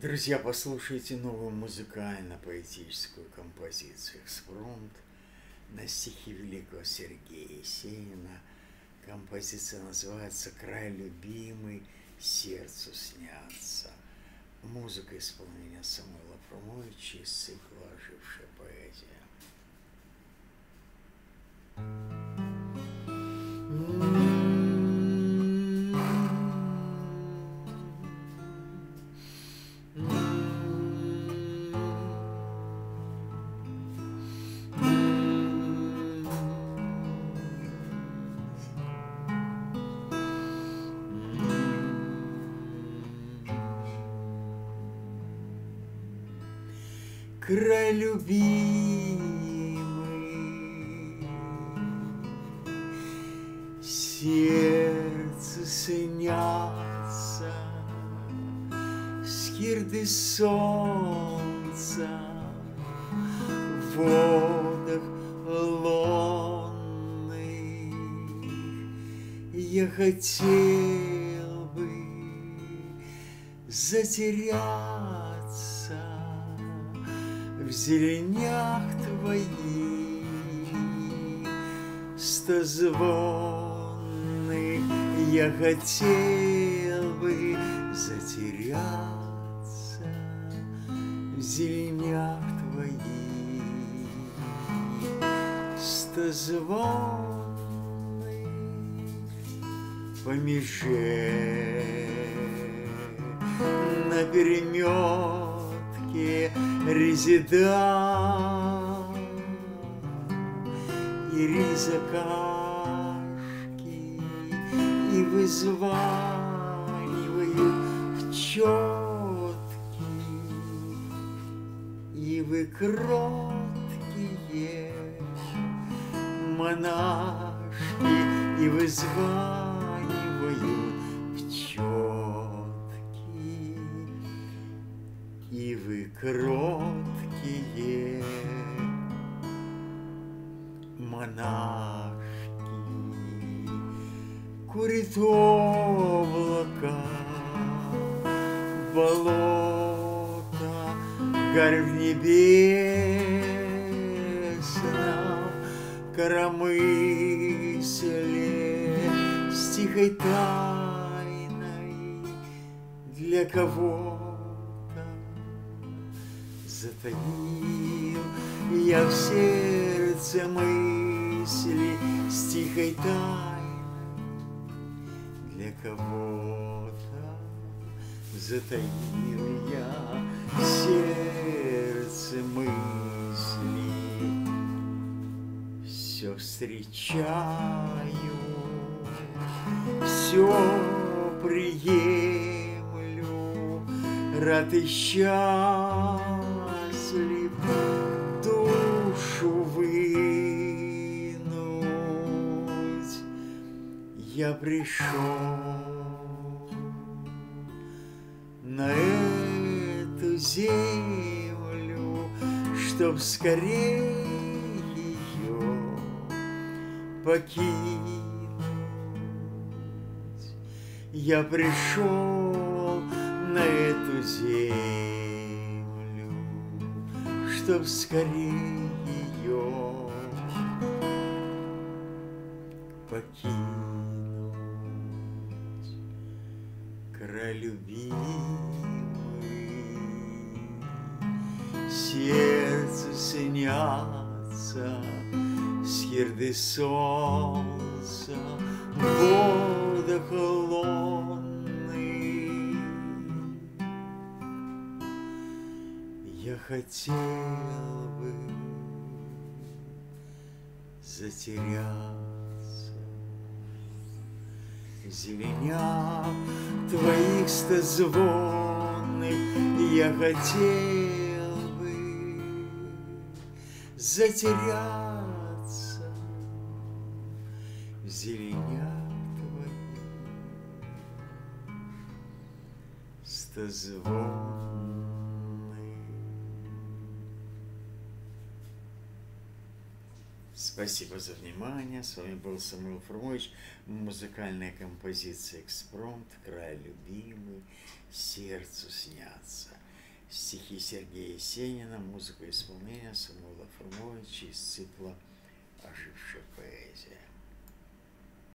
Друзья, послушайте новую музыкально-поэтическую композицию «Экспромт» на стихи великого Сергея Есенина. Композиция называется «Край любимый, сердцу снятся». Музыка исполнения Самуила Фрумовича из цикла «Ожившая край любимый, сердце сынятся, скирды солнца в водах лунных. Я хотел бы затеряться в зеленях твоих стозвонных я хотел бы затеряться в зеленях твоих стозвонных по меже переметке резида и ризакашки и вызванивают четки и вы кроткие монашки и вызванивают и вы кроткие монашки. Курит облако, болото, гарь в небесном коромысле с тихой тайной для кого-то затаил. Я в сердце мысли с тихой тайной для кого-то затаил я. В сердце мысли все встречаю все приемлю. Рад и счастлив душу вынуть. Я пришел на эту землю, чтоб скорее ее покинуть. Я пришел на эту землю, чтоб скорее ее покинуть. Край любимый, сердце снятся скирды солнца, вода холодный. Хотел бы затеряться в зеленях твоих стозвонных. Я хотел бы затеряться в зеленях твоих стозвонных. Спасибо за внимание. С вами был Самуил Фрумович. Музыкальная композиция «Экспромт», «Край любимый», «Сердцу снятся». Стихи Сергея Есенина, музыка исполнения Самуила Фрумовича из цикла «Ожившая поэзия».